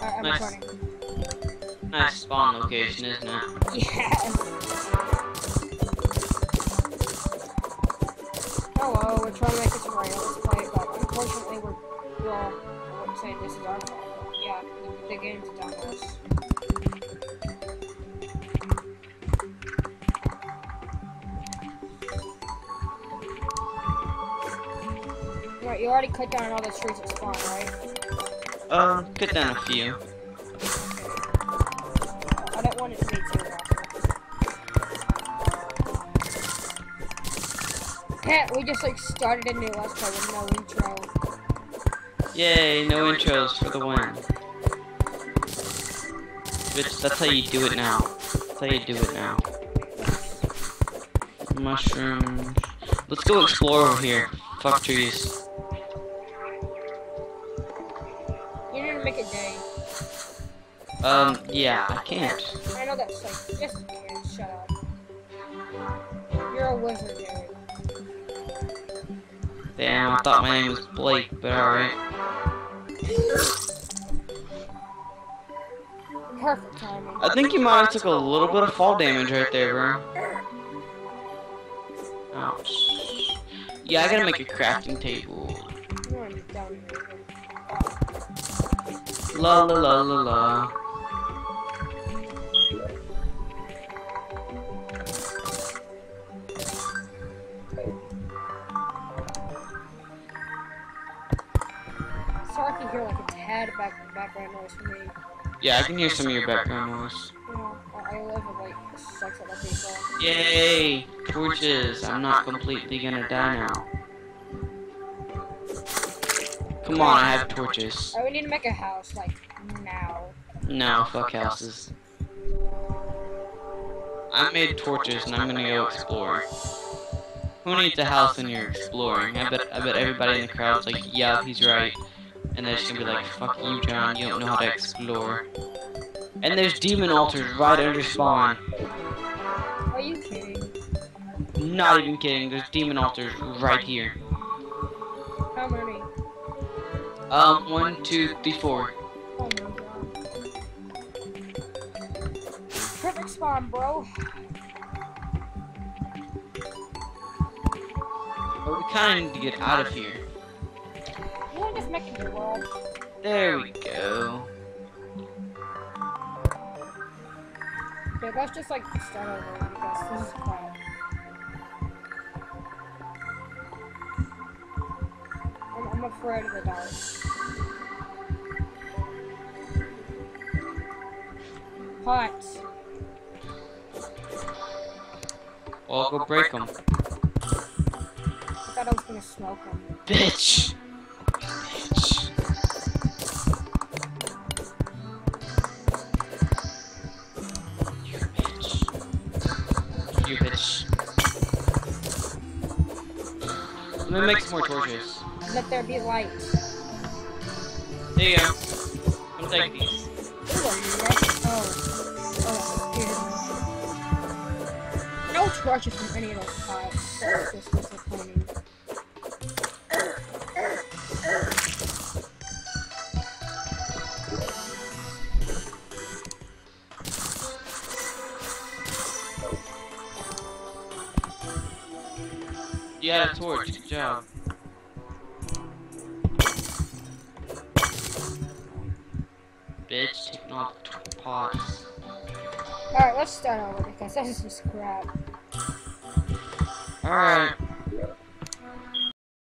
Alright, I'm Nice. recording. Nice spawn location, isn't it? Yes. Oh, Hello, we're trying to make this a let's play, but unfortunately we're, well, I wouldn't say this is our fault, yeah, the, the game's done us. Right, you already cut down all the trees at spawn, right? Um, cut down a few. I don't want it to be too rough. We just like started a new let's play with no intro. Yay, no intros for the win. Bitch, that's how you do it now. That's how you do it now. Mushrooms. Let's go explore over here. Fuck trees. To make a day. Um, yeah, I can't. I know that's like, yes you can, shut up. You're a wizard, Eric. Damn, I thought my name was Blake, but alright. Perfect timing. I think you might have took a little bit of fall damage right there, bro. Ouch. Yeah, I gotta make a crafting table. La la la la la. Sorry if you hear like a tad back background noise from me. Yeah, I can hear some of your background noise. Know, I, live with like six other people. Yay! Torches! I'm not completely gonna die now. Come on, I have torches. Oh, we need to make a house like now. No, fuck houses. I made torches and I'm gonna go explore. Who needs a house when you're exploring? I bet I bet everybody in the crowd's like, yeah, he's right. And they're just gonna be like, fuck you, John, you don't know how to explore. And there's demon altars right under spawn. Are you kidding? Not even kidding, there's demon altars right here. How many? Um, one, two, three, four. Oh. Perfect spawn, bro. But we kinda need to get out of here. You wanna just make a new world? There we go. Okay, let's just like start over because this is crap. I'm, afraid of the dark. Hot. Well, I'll go break them. I thought I was gonna smoke them. Bitch! Bitch. You bitch. You bitch. I'm gonna make some more torches. Let there be light. There you go. Come take these. Ooh, a net- Oh. Oh. No torches from any of those pots. That's just disappointing. You had a torch. Good job. Bitch, taking all the pots. Alright, let's start over because this is just crap. Alright.